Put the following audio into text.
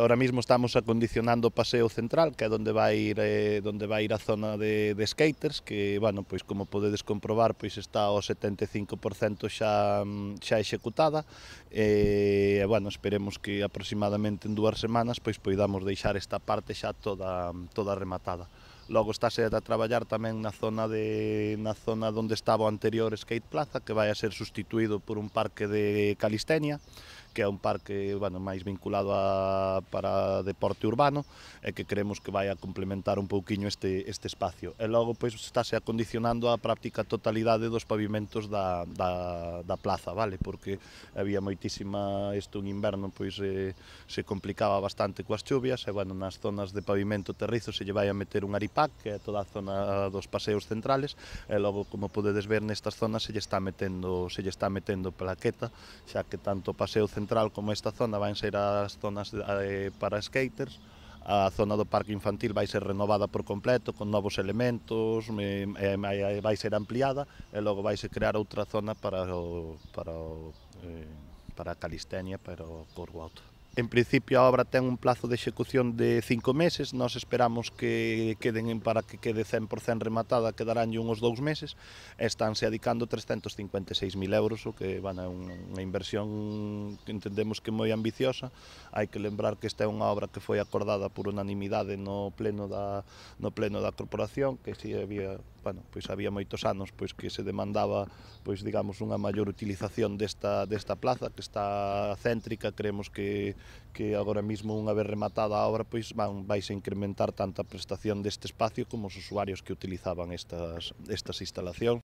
Ahora mismo estamos acondicionando o paseo central, que é onde vai ir eh, onde vai ir a zona de, de skaters, que, bueno, pois como podedes comprobar, pois está ao 75% xa xa executada. E, eh, bueno, esperemos que aproximadamente en dúas semanas pois poidamos deixar esta parte xa toda toda rematada. Logo estáse a traballar tamén na zona de na zona onde estaba o anterior skate plaza, que vai a ser sustituído por un parque de calistenia que é un parque bueno, máis vinculado a, para deporte urbano e que creemos que vai a complementar un pouquiño este, este espacio. E logo pois estáse acondicionando a práctica totalidade dos pavimentos da, da, da plaza, vale? Porque había moitísima isto un inverno pois eh, se complicaba bastante coas chuvias e bueno, nas zonas de pavimento terrizo se lle vai a meter un aripac, que é toda a zona dos paseos centrales, e logo como podedes ver nestas zonas se lle está metendo, se lle está metendo plaqueta, xa que tanto paseo central central como esta zona van ser as zonas eh, para skaters, a zona do parque infantil vai ser renovada por completo con novos elementos, e, e, eh, eh, vai ser ampliada e logo vai se crear outra zona para o, para o, eh, para a calistenia, para o corvo alto. En principio a obra ten un plazo de execución de cinco meses, nós esperamos que queden en para que quede 100% rematada, quedarán uns dous meses, estánse adicando 356.000 euros, o que van a unha inversión que entendemos que moi ambiciosa, hai que lembrar que esta é unha obra que foi acordada por unanimidade no pleno da, no pleno da corporación, que si había bueno, pois había moitos anos pois que se demandaba pois digamos unha maior utilización desta desta plaza que está céntrica, creemos que que agora mesmo unha vez rematada a obra pois van vais a incrementar tanta prestación deste espacio como os usuarios que utilizaban estas estas instalacións.